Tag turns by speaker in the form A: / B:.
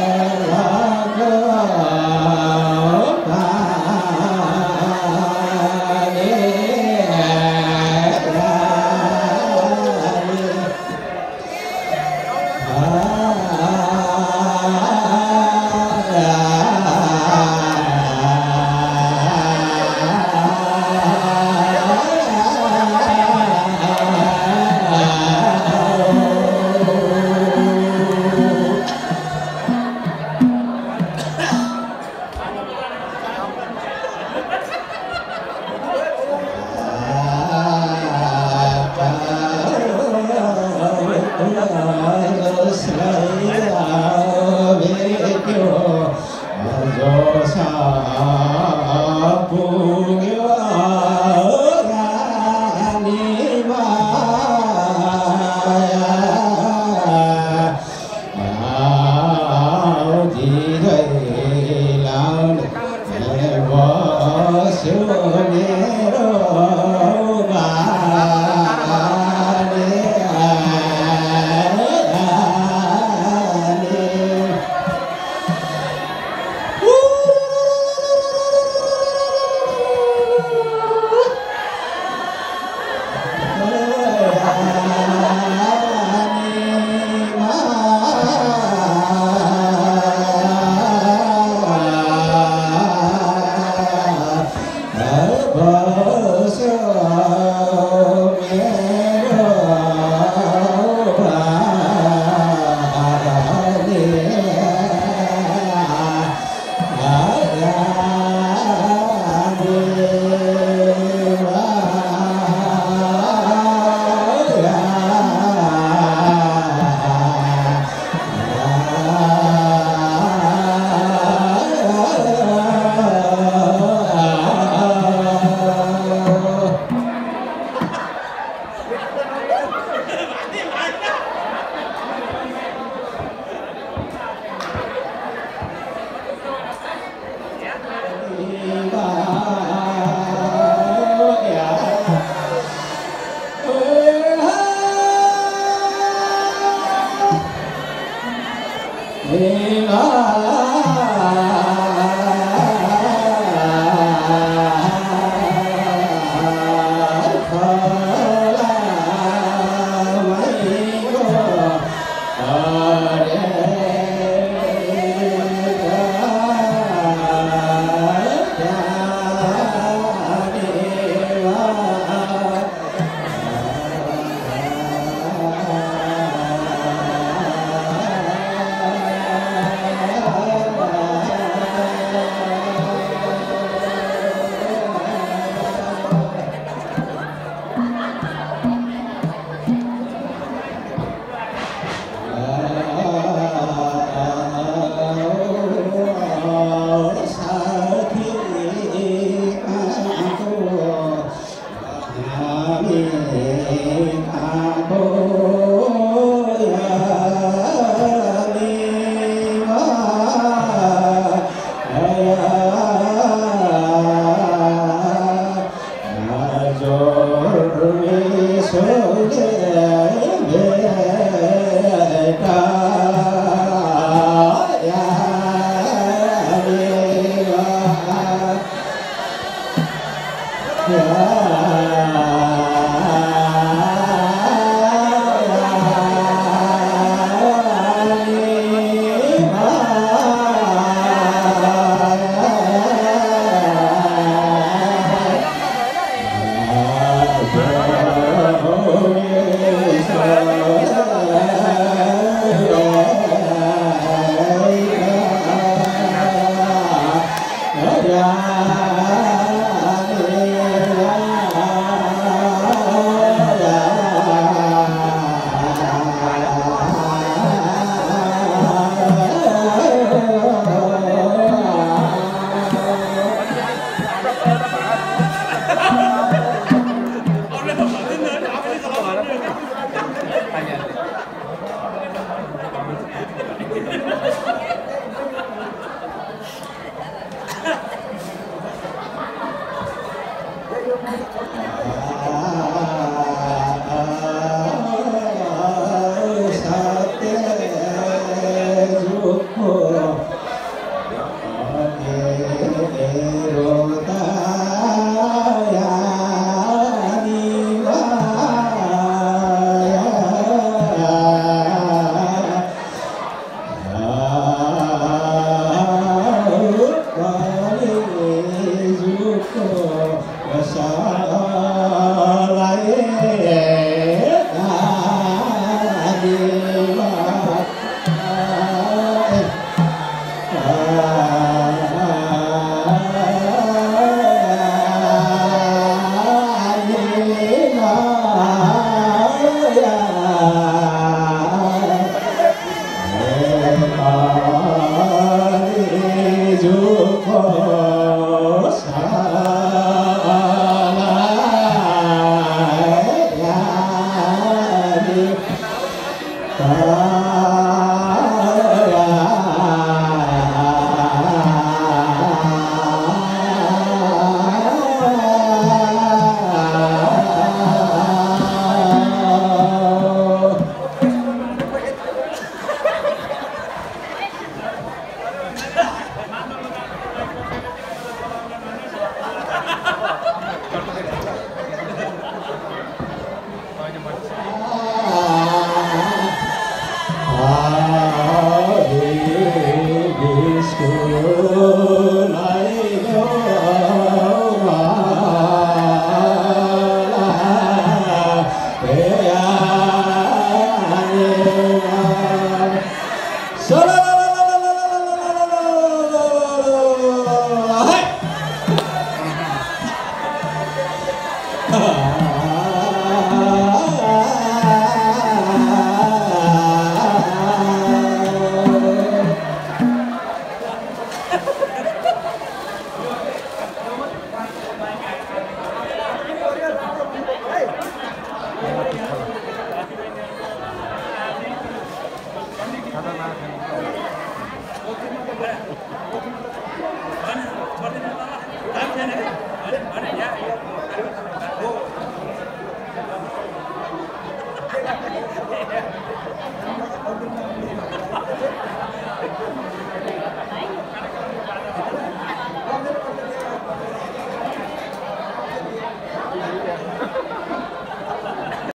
A: all Allah. Amen. Yeah. Bye. Yeah.